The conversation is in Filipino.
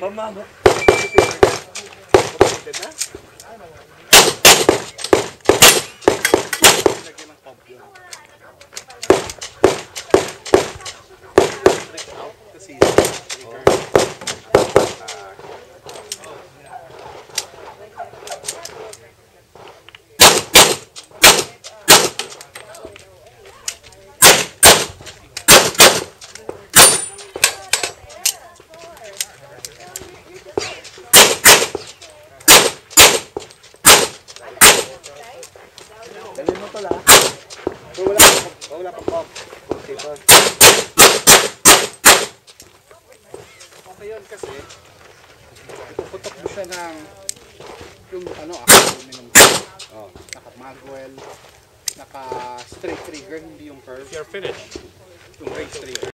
Mamá, no. Precisa. Dali mo pala. So wala oh, wala pang pump. Okay pa. Okay yun kasi ipuputok mo siya ng yung ano ah, aluminum. Oh, naka magwell, naka straight trigger, hindi yung curve. You're finished. Yung race trigger.